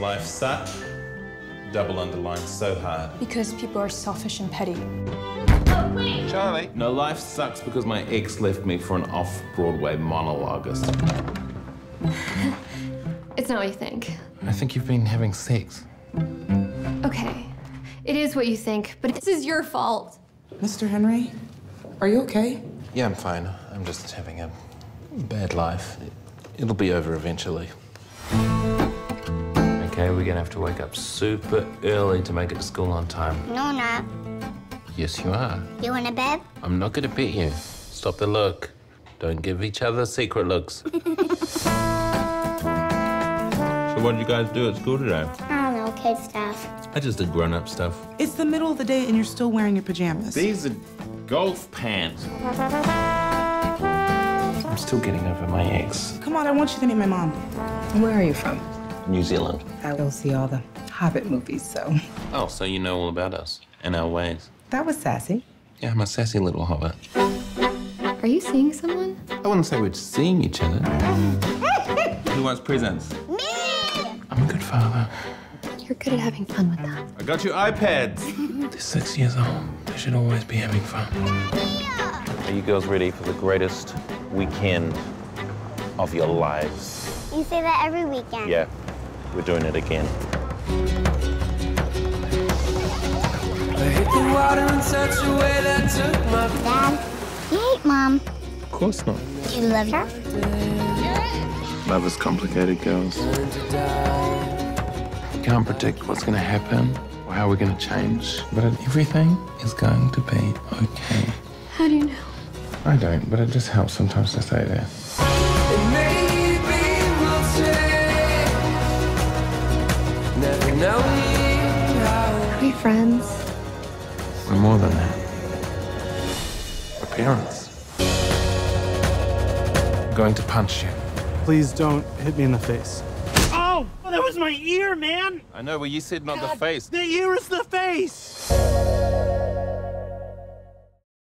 Life sucked. Double underline so hard. Because people are selfish and petty. Charlie. No, life sucks because my ex left me for an off-Broadway monologuist. It's not what you think. I think you've been having sex. Okay. It is what you think, but this is your fault. Mr. Henry, are you okay? Yeah, I'm fine. I'm just having a bad life. It'll be over eventually. Okay, we're gonna have to wake up super early to make it to school on time. No, not. Yes, you are. You want a bed? I'm not gonna beat you. Stop the look. Don't give each other secret looks. so what did you guys do at school today? I don't know, kid stuff. I just did grown-up stuff. It's the middle of the day and you're still wearing your pajamas. These are golf pants. I'm still getting over my ex. Come on, I want you to meet my mom. Where are you from? New Zealand. I go see all the Hobbit movies, so. Oh, so you know all about us and our ways. That was sassy. Yeah, I'm a sassy little hobbit. Are you seeing someone? I wouldn't say we're seeing each other. Who wants presents? Me! I'm a good father. You're good at having fun with that. I got you iPads. They're six years old. They should always be having fun. Are you girls ready for the greatest weekend of your lives? You say that every weekend. Yeah, we're doing it again. Dad, you hate mom. Of course not. Do you love her? Love is complicated, girls. You can't predict what's going to happen or how we're going to change, but everything is going to be okay. How do you know? I don't, but it just helps sometimes to say that. Are we friends? We're more than that. We're parents. I'm going to punch you. Please don't hit me in the face. Oh, that was my ear, man. I know, well, you said not the face. The ear is the face.